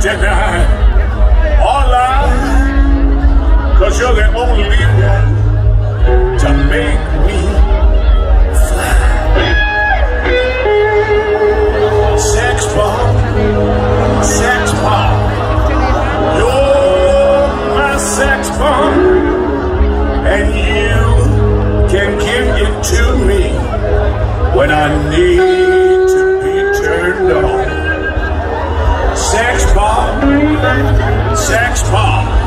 deny lie, cause you're the only one to make me fly. Sex bomb, sex bomb. You're my sex bomb, and you can give it to me when I need sex bomb.